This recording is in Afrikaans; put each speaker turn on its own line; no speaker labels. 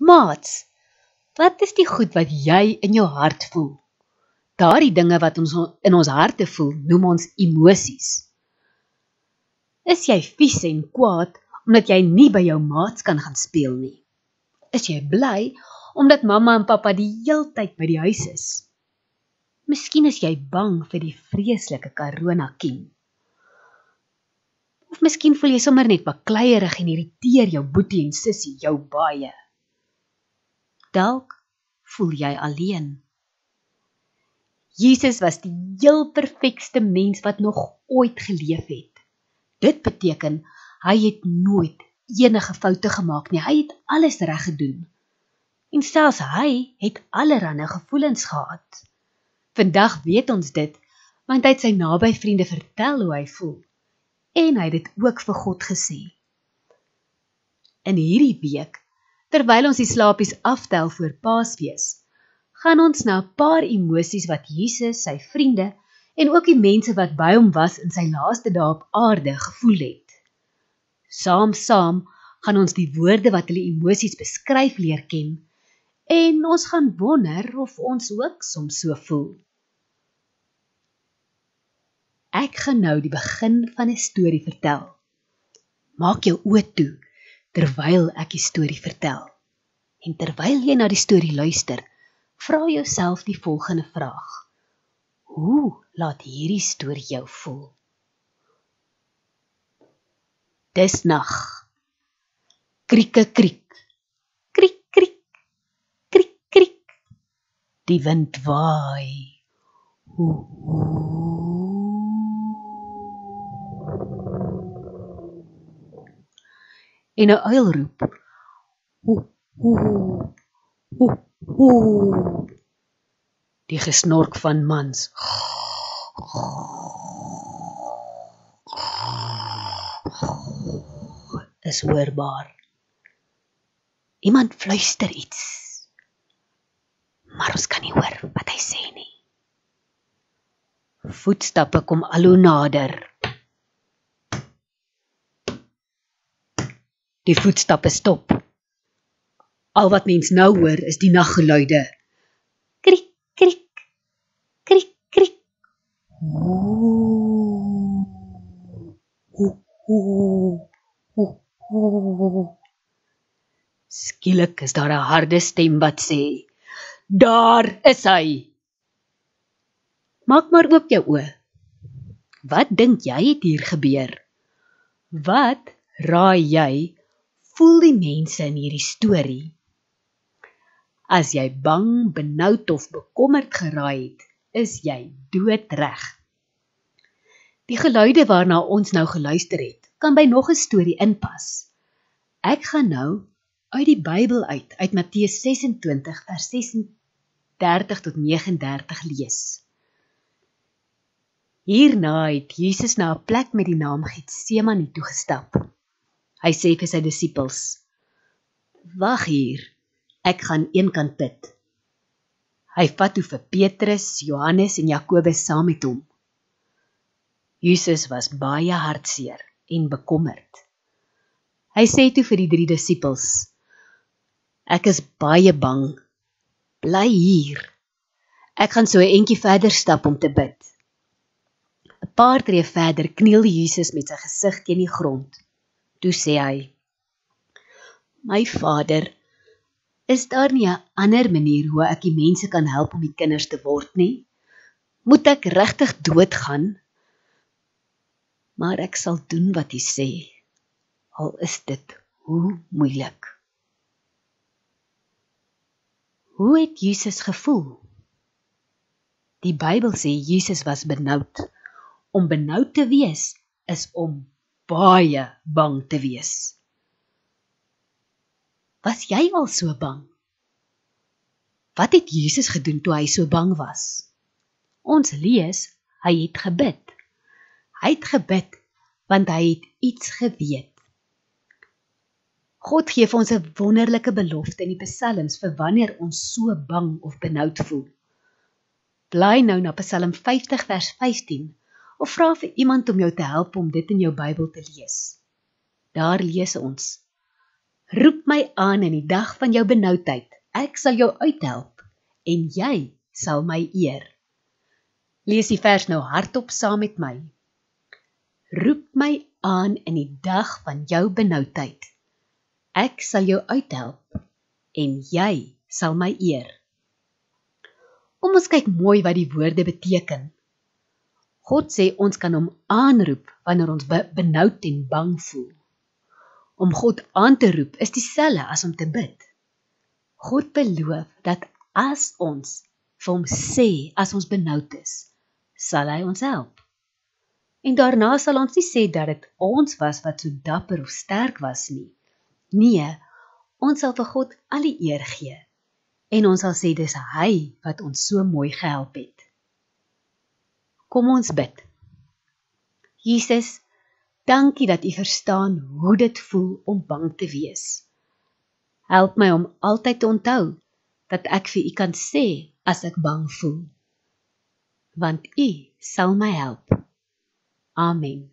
Maats, wat is die goed wat jy in jou hart voel? Daardie dinge wat ons in ons harte voel, noem ons emosies. Is jy vies en kwaad omdat jy nie by jou maats kan gaan speel nie? Is jy bly omdat mamma en pappa die heeltyd by die huis is? Miskien is jy bang vir die vreeslike korona kiem. Of miskien voel jy sommer net bakleierig en irriteer jou boetie en sussie jou baie. Dalk voel jy alleen. Jesus was die heel perfekste mens wat nog ooit geleef het. Dit beteken hy het nooit enige foute gemaak nie. Hy het alles reg gedoen. En selfs hy het allerlei gevoelens gehad. Vandag weet ons dit want hy het sy naby vriende vertel hoe hy voel en hy het dit ook vir God gesê. In hierdie week, terwyl ons die slaapies aftel vir Paasfees, gaan ons na 'n paar emosies wat Jesus, sy vriende en ook die mense wat by hom was in sy laaste dae op aarde gevoel het. Saam saam gaan ons die woorde wat hulle emosies beskryf leer ken en ons gaan wonder of ons ook soms so voel. Ek gaan nou die begin van 'n storie vertel. Maak jou oë toe terwyl ek die storie vertel. En terwyl jy na die storie luister, vra jouself die volgende vraag: Hoe laat hierdie storie jou voel? Dis nag. Krieke kriek. Kriek kriek. Kriek kriek. Die wind waai. Hoe, hoe. En 'n uil roep. Ho ho ho ho. Die gesnork van mans. is hoorbaar. Iemand fluister iets. Maar ons kan nie hoor wat hy sê nie. Voetstappe kom al hoe nader. Die voetstappe stop. Al wat mens nou hoor is die naggeluide. Kriek kriek. Kriek kriek. Skielik is daar 'n harde stem wat sê: "Daar is hy." Maak maar oop jou oë. Wat dink jy het hier gebeur? Wat raai jy voel die mense in hierdie storie? As jy bang, benoud of bekommerd geraai het, is jy doodreg. Die geluide waarna ons nou geluister het, kan by nog 'n storie inpas. Ek gaan nou uit die Bybel uit, uit Matteus 26 vers 36 tot 39 lees. Hierna het Jesus na 'n plek met die naam Getsemane toe gestap. Hy sê vir sy disippels: "Wag hier. Ek gaan eenkant bid." Hy vat toe vir Petrus, Johannes en Jakobus saam met hom. Jesus was baie hartseer en bekommerd. Hy sê toe vir die drie disippels: "Ek is baie bang. Bly hier. Ek gaan so 'n entjie verder stap om te bid." 'n Paar tree verder kniel Jesus met sy gesig teen die grond. Toe sê hy: "My Vader, is daar nie 'n ander manier hoe ek die mense kan help om die kinders te word nie? Moet ek regtig doodgaan? Maar ek sal doen wat U sê, al is dit hoe moeilik." Hoe het Jesus gevoel? Die Bybel sê Jesus was benoud. Om benoud te wees is om baie bang te wees. Was jy al so bang? Wat het Jesus gedoen toe hy so bang was? Ons lees, hy het gebid. Hy het gebid want hy het iets geweet. God gee vir ons 'n wonderlike belofte in die Psalms vir wanneer ons so bang of benoud voel. Bly nou na Psalm 50 vers 15 of vra vir iemand om jou te help om dit in jou Bybel te lees. Daar lees ons: Roep my aan in die dag van jou benoudheid. Ek sal jou uithelp en jy sal my eer. Lees die vers nou hardop saam met my. Roep my aan in die dag van jou benoudheid. Ek sal jou uithelp en jy sal my eer. Kom ons kyk mooi wat die woorde beteken. God sê ons kan hom aanroep wanneer ons benoud en bang voel. Om God aan te roep is dieselfde as om te bid. God beloof dat as ons vir hom sê as ons benoud is, sal hy ons help. En daarna sal ons nie sê dat dit ons was wat so dapper of sterk was nie. Nee, ons sal vir God al die eer gee. En ons sal sê dis hy wat ons so mooi gehelp het. Kom ons bid. Jesus, dankie dat U verstaan hoe dit voel om bang te wees. Help my om altyd te onthou dat ek vir U kan sê as ek bang voel. Want U sal my help. Amen.